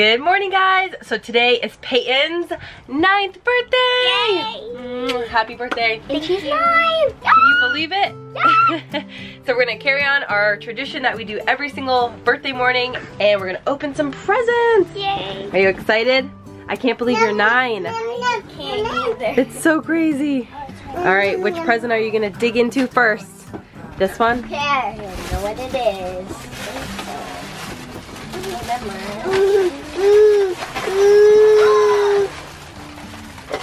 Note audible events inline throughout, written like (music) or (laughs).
Good morning, guys. So today is Peyton's ninth birthday. Mm, happy birthday. She's nine. Can you believe it? (laughs) so we're gonna carry on our tradition that we do every single birthday morning and we're gonna open some presents. Yay. Are you excited? I can't believe you're nine. It's so crazy. All right, which present are you gonna dig into first? This one? Yeah, I know what it is. (laughs)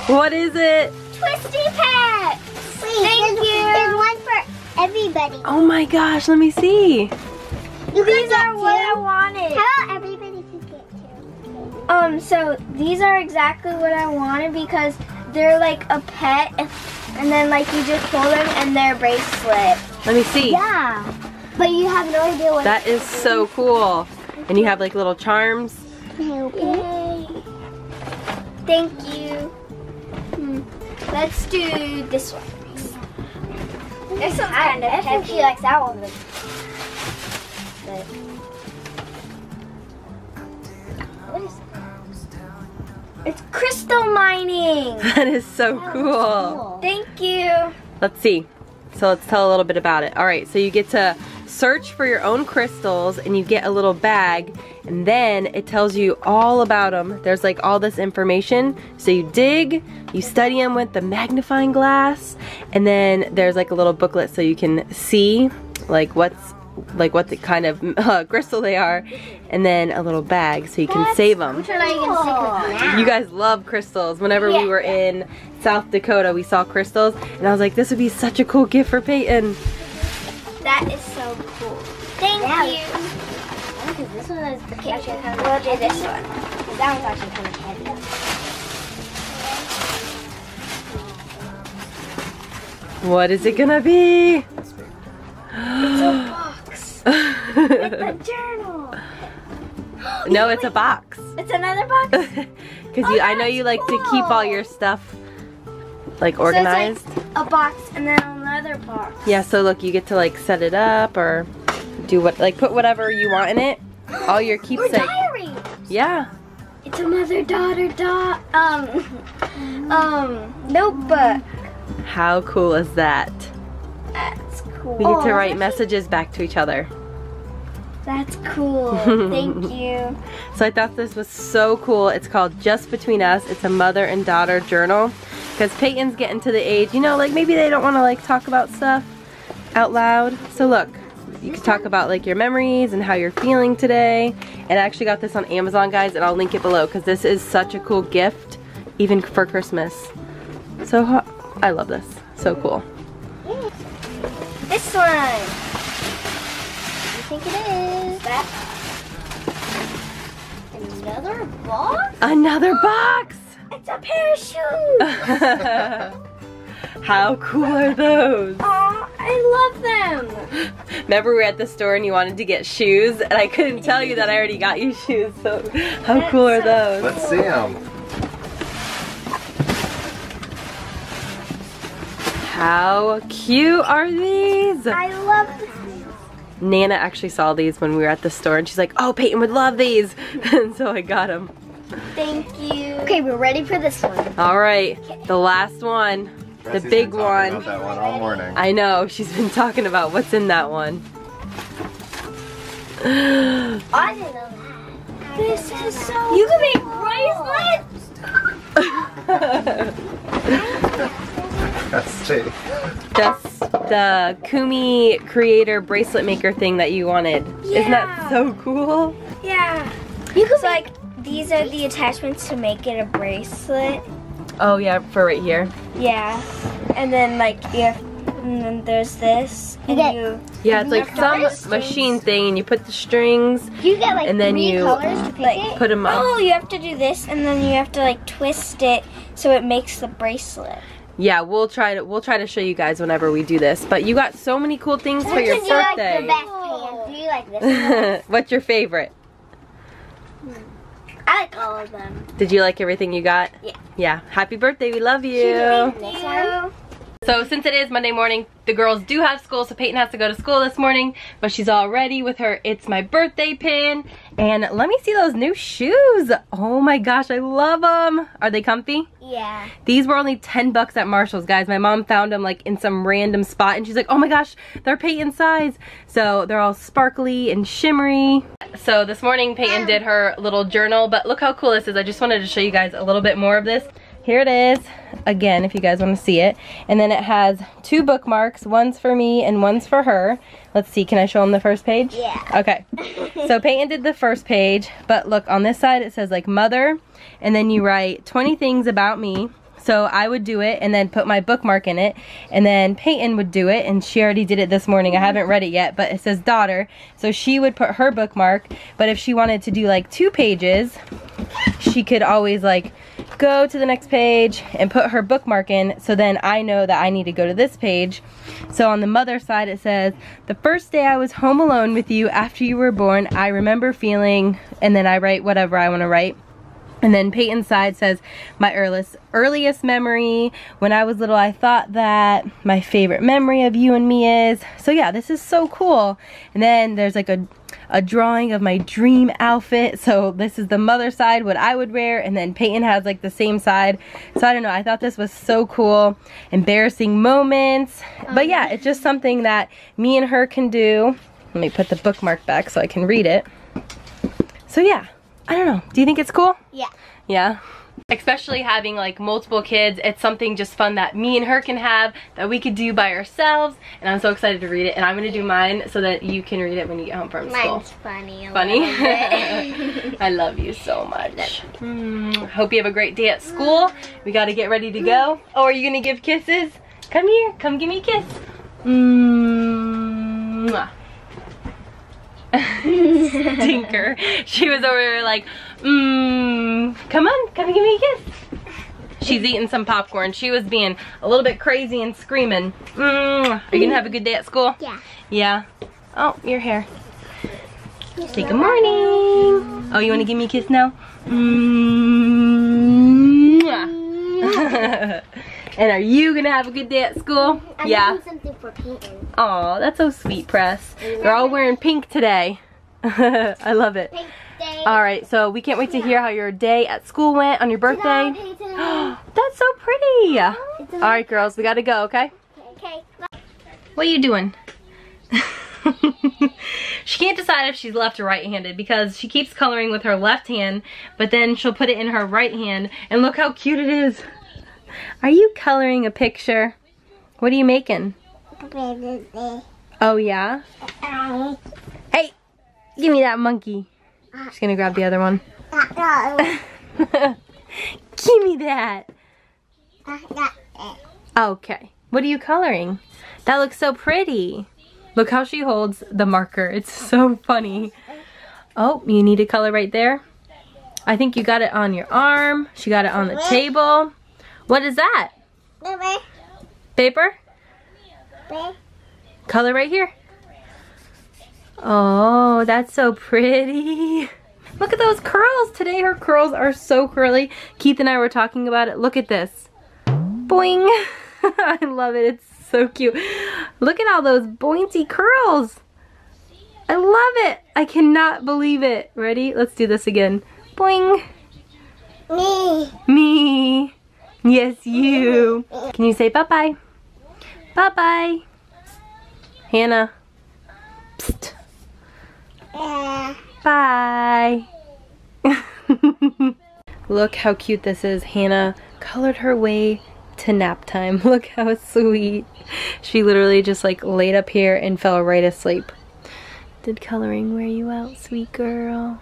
What is it? Twisty Pet. Thank you. There's one for everybody. Oh my gosh, let me see. You these are what I wanted. How about everybody can get two? Um, so these are exactly what I wanted because they're like a pet and then like you just pull them and they're a bracelet. Let me see. Yeah. But you have no idea what That is so cool. And you have like little charms. Yay. Thank you. Hmm. Let's do this one. This one's kind of heavy. She likes that one. But what is It's crystal mining. (laughs) That is so cool. Thank you. Let's see. So let's tell a little bit about it. All right, so you get to search for your own crystals and you get a little bag and then it tells you all about them. There's like all this information. So you dig, you study them with the magnifying glass and then there's like a little booklet so you can see like what's like what the kind of (laughs) uh, crystal they are and then a little bag so you can save them. Are you gonna stick with now? You guys love crystals. Whenever we Yeah. were in South Dakota, we saw crystals, and I was like, this would be such a cool gift for Peyton. That is so cool. Thank you. Because this one is okay, actually kind of we'll do this one. 'Cause that one's actually kind of heavy. What is it gonna be? It's a (gasps) box. It's a (laughs) journal. no, (gasps) it's a box. It's another box. (laughs) Because you, I oh, know you like to keep all your stuff like organized. So it's like a box and then another box. yeah, so look, you get to like set it up or do what, like put whatever you want in it. All your Or keepsake. diary. Yeah. It's a mother daughter dot um (laughs) um notebook. How cool is that? That's cool. We get to write messages back to each other. That's cool. (laughs) Thank you. So I thought this was so cool. It's called Just Between Us. It's a mother and daughter journal. Because Peyton's getting to the age, you know, like maybe they don't want to like talk about stuff out loud. So look, you can talk about like your memories and how you're feeling today. And I actually got this on Amazon, guys, and I'll link it below because this is such a cool gift, even for Christmas. So I love this. So cool. This one. What do you think it is? That. Another box? Another box! It's a pair of shoes. How cool are those? Aw, I love them. Remember we were at the store and you wanted to get shoes and I couldn't tell you that I already got you shoes. So how cool are those? Let's see them. How cute are these? I love them. Nana actually saw these when we were at the store and she's like, oh, Peyton would love these. (laughs) And so I got them. Thank you. Okay, we're ready for this one. All right, the last one, the big been one. About that one all morning. I know, she's been talking about what's in that one. (gasps) I didn't know that. This is so You can make bracelets. (laughs) That's Jake. Just the Kumi Kreator bracelet maker thing that you wanted. Yeah. Isn't that so cool? Yeah. You can like these are the attachments to make it a bracelet. Oh yeah, for right here. Yeah. And then like you and then there's this and get- you Yeah, it's like have to put some machine thing and you put the strings, You get like And then three you- colors to pick like it. put them up. Oh, you have to do this and then you have to like twist it so it makes the bracelet. Yeah, we'll try to we'll try to show you guys whenever we do this. But you got so many cool things for your Which like birthday. the best pants? Do you like? (laughs) What's your favorite? I like all of them. Did you like everything you got? Yeah. Yeah. Happy birthday. We love you. This one? So since it is Monday morning, the girls do have school, so Peyton has to go to school this morning, but she's all ready with her It's My Birthday pin. And let me see those new shoes. Oh my gosh, I love them. Are they comfy? Yeah. These were only 10 bucks at Marshall's, guys. My mom found them like in some random spot and she's like, oh my gosh, they're Peyton's size. So they're all sparkly and shimmery. So this morning Peyton um. did her little journal, but look how cool this is. I just wanted to show you guys a little bit more of this. Here it is, again, if you guys want to see it. And then it has two bookmarks, one's for me and one's for her. Let's see, can I show them the first page? Yeah. Okay, so Peyton did the first page, but look, on this side it says like mother, and then you write 20 things about me. So I would do it and then put my bookmark in it. And then Peyton would do it and she already did it this morning. I haven't read it yet, but it says daughter. So she would put her bookmark. But if she wanted to do like two pages, she could always like go to the next page and put her bookmark in so then I know that I need to go to this page. So on the mother side it says, the first day I was home alone with you after you were born, I remember feeling, and then I write whatever I want to write. And then Peyton's side says, my earliest, earliest memory, when I was little I thought that my favorite memory of you and me is. So yeah, this is so cool. And then there's like a, a drawing of my dream outfit. So this is the mother side, what I would wear. And then Peyton has like the same side. So I don't know, I thought this was so cool. Embarrassing moments. But yeah, it's just something that me and her can do. Let me put the bookmark back so I can read it. So yeah. I don't know. Do you think it's cool? Yeah. Yeah. Especially having like multiple kids, it's something just fun that me and her can have that we could do by ourselves. And I'm so excited to read it. And I'm gonna do mine so that you can read it when you get home from school. Mine's funny. Funny? (laughs) I love you so (laughs) much. Mm, hope you have a great day at school. We gotta get ready to go. Oh, are you gonna give kisses? Come here, come give me a kiss. Mm, mwah. (laughs) Stinker. She was over there like, mmm, come on, come give me a kiss. She's eating some popcorn. She was being a little bit crazy and screaming. Mm, are you gonna have a good day at school? Yeah. Yeah. Oh, your hair. Say good morning. Oh, you wanna give me a kiss now? Mm, mwah. (laughs) and are you gonna have a good day at school? I'm yeah. something for. Oh, that's so sweet, Press. They're all wearing pink today. (laughs) I love it. All right, so we can't wait to hear how your day at school went on your birthday. (gasps) That's so pretty. All right, girls, we gotta go, okay? Okay. What are you doing? (laughs) she can't decide if she's left or right-handed because she keeps coloring with her left hand, but then she'll put it in her right hand, and look how cute it is. Are you coloring a picture? What are you making? Oh, yeah? Hey, give me that monkey. She's gonna grab the other one. (laughs) give me that. Okay. What are you coloring? That looks so pretty. Look how she holds the marker. It's (laughs) so funny. Oh, you need to color right there. I think you got it on your arm. She got it on the table. What is that? Paper? paper Color right here. Oh, that's so pretty. (laughs) Look at those curls. Today her curls are so curly. Keith and I were talking about it. Look at this. Boing. (laughs) I love it. It's so cute. Look at all those boincy curls. I love it. I cannot believe it. Ready? Let's do this again. Boing. Me. Me. Yes, you. Can you say bye-bye? Bye-bye. Hannah. Psst. Bye. (laughs) Look how cute this is. Hannah colored her way to nap time. (laughs) Look how sweet. She literally just like laid up here and fell right asleep. Did coloring wear you out, sweet girl?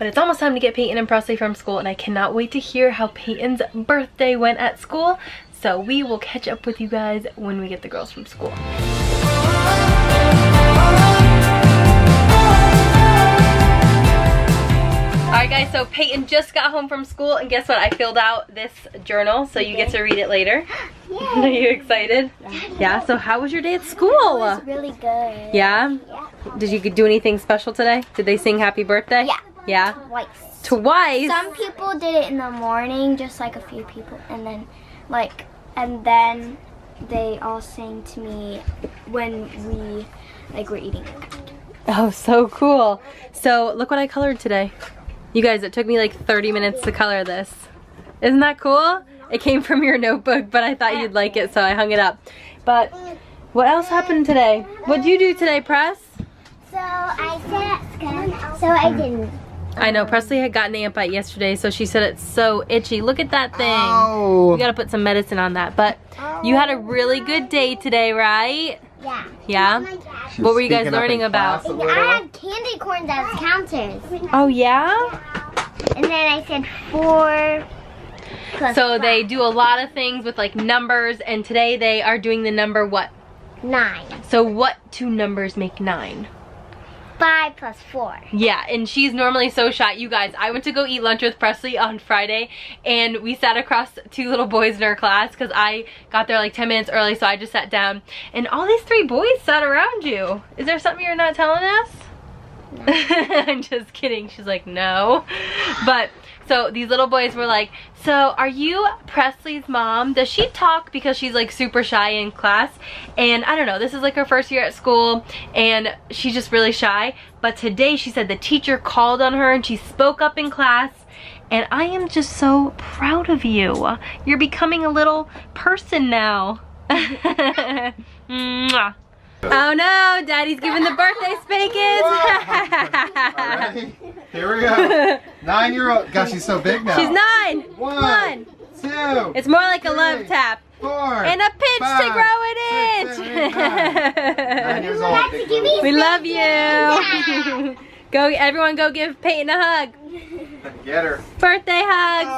But it's almost time to get Peyton and Presley from school and I cannot wait to hear how Peyton's birthday went at school. So we will catch up with you guys when we get the girls from school. Alright guys, so Peyton just got home from school and guess what? I filled out this journal so you get to read it later. (gasps) (laughs) Are you excited? Yeah, so how was your day at school? It was really good. Yeah? Yeah. Did you do anything special today? Did they sing happy birthday? Yeah. Yeah? Twice. Twice? Some people did it in the morning, just like a few people, and then like and then they all sang to me when we like were eating. Oh, so cool. So look what I colored today. You guys, it took me like 30 minutes to color this. Isn't that cool? It came from your notebook, but I thought you'd like it, so I hung it up. But what else happened today? What'd you do today, Press? So I said at so I didn't. I know, Presley had gotten amp bite yesterday, so she said it's so itchy. Look at that thing. Oh. We gotta put some medicine on that. But you had a really good day today, right? Yeah. Yeah? She What were you guys learning about? I a I had candy corns as counters. Oh, yeah? And then I said four plus So five. they do a lot of things with like numbers, and today they are doing the number what? nine. So what two numbers make nine? Five plus four. Yeah, and she's normally so shy. You guys, I went to go eat lunch with Presley on Friday, and we sat across two little boys in our class because I got there like 10 minutes early, so I just sat down. And all these three boys sat around you. Is there something you're not telling us? (laughs) I'm just kidding. She's like, no. But, so these little boys were like, so are you Presley's mom? Does she talk because she's like super shy in class? And I don't know, this is like her first year at school and she's just really shy. But today she said the teacher called on her and she spoke up in class. And I am just so proud of you. You're becoming a little person now. (laughs) Oh no, Daddy's giving the birthday spankings. (laughs) Alright, here we go. Nine year old. Gosh, she's so big now. She's nine. One, One. two, It's more like a love tap. four, And a pinch to grow it six, in. seven, eight, nine old. Let's big give me boy. we love you. go, everyone, go give Peyton a hug. Get her. Birthday hugs.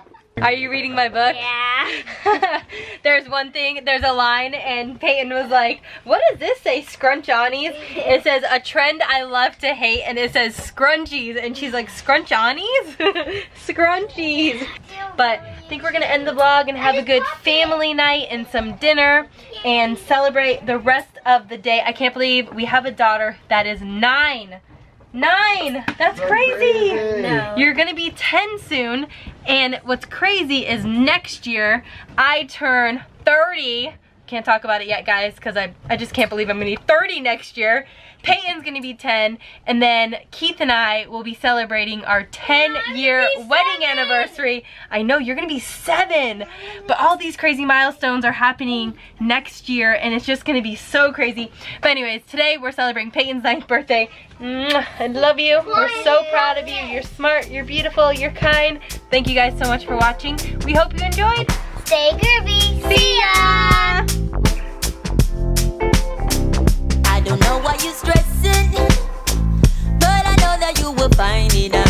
Aww. Are you reading my book? Yeah. (laughs) there's one thing, there's a line, and Peyton was like, What does this say? Scrunchonies? It (laughs) says, A trend I love to hate, and it says scrunchies. And she's like, Scrunchonies? (laughs) Scrunchies. But I think we're gonna end the vlog and have a good family night and some dinner and celebrate the rest of the day. I can't believe we have a daughter that is nine. Nine! That's So crazy! crazy. No. You're gonna be 10 soon, and what's crazy is next year I turn 30. Can't talk about it yet, guys, because I, I just can't believe I'm gonna be 30 next year. Peyton's gonna be 10, and then Keith and I will be celebrating our 10 year wedding anniversary. I know, you're gonna be seven, but all these crazy milestones are happening next year, and it's just gonna be so crazy. But anyways, today we're celebrating Peyton's ninth birthday. I love you. We're so proud of you. You're smart, you're beautiful, you're kind. Thank you guys so much for watching. We hope you enjoyed. Stay groovy. See ya! know why you stressing, but I know that you will find it out.